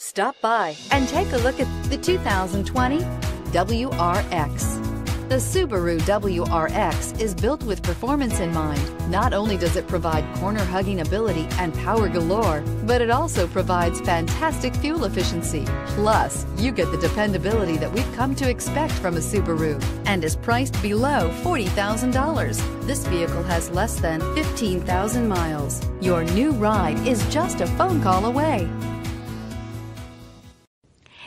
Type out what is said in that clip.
Stop by and take a look at the 2020 WRX. The Subaru WRX is built with performance in mind. Not only does it provide corner hugging ability and power galore, but it also provides fantastic fuel efficiency. Plus, you get the dependability that we've come to expect from a Subaru and is priced below $40,000. This vehicle has less than 15,000 miles. Your new ride is just a phone call away.